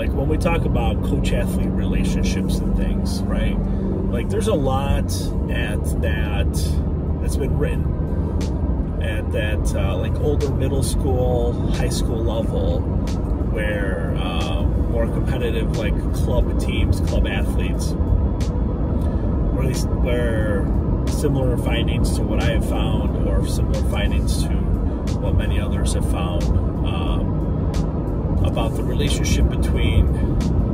like when we talk about coach athlete relationships and things, right? Like there's a lot at that that's been written at that uh, like older middle school, high school level, where uh, more competitive like club teams, club athletes, where, these, where similar findings to what I have found, or similar findings to what many others have found um, about the relationship between,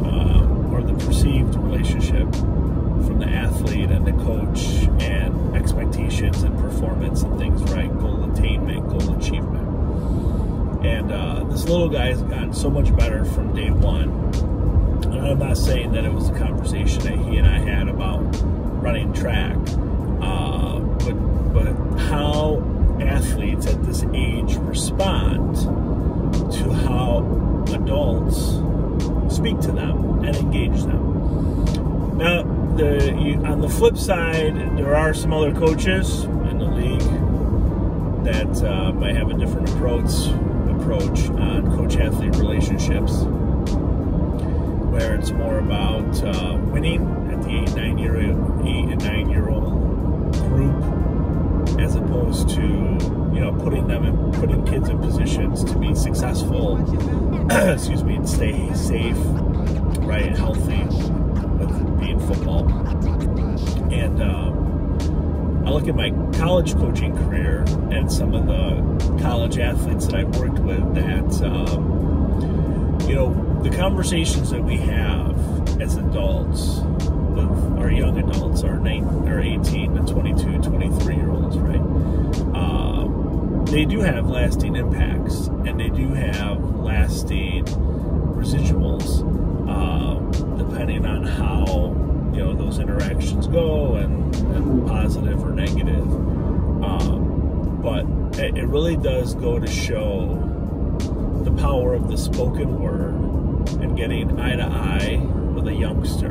uh, or the perceived relationship from the athlete and the coach and expectations and performance and things, right? Goal attainment, goal achievement. And uh, this little guy has gotten so much better from day one. And I'm not saying that it was a conversation that he and I had about running track, uh, but but how athletes at this age respond to how speak to them and engage them. Now, the you, on the flip side, there are some other coaches in the league that uh, might have a different approach approach on coach athlete relationships, where it's more about uh, winning at the eight nine year eight and nine year old group, as opposed to you know putting them in putting kids in positions to be successful. excuse me, and stay safe, right, and healthy with being football. And um, I look at my college coaching career and some of the college athletes that I've worked with that, um, you know, the conversations that we have as adults with our young adults, our, nine, our 18 to 22, they do have lasting impacts and they do have lasting residuals um, depending on how you know those interactions go and, and positive or negative. Um, but it, it really does go to show the power of the spoken word and getting eye to eye with a youngster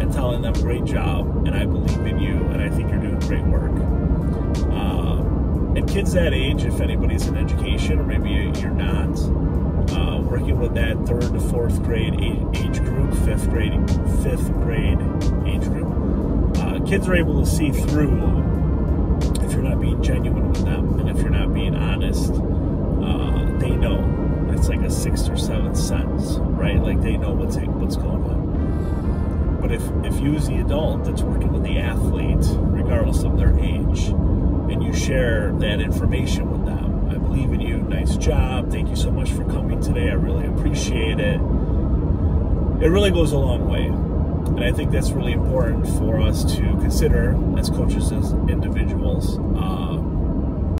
and telling them great job and I believe in you and I think you're doing great work kids that age if anybody's in education or maybe you're not uh, working with that third to fourth grade age group, fifth grade, fifth grade age group. Uh, kids are able to see through if you're not being genuine with them and if you're not being honest. Uh, they know it's like a sixth or seventh sense, right? Like they know what's what's going on. But if if you as the adult that's working with the athlete, regardless of their age, share that information with them I believe in you. Nice job. Thank you so much for coming today. I really appreciate it. It really goes a long way. And I think that's really important for us to consider as coaches, as individuals. Uh,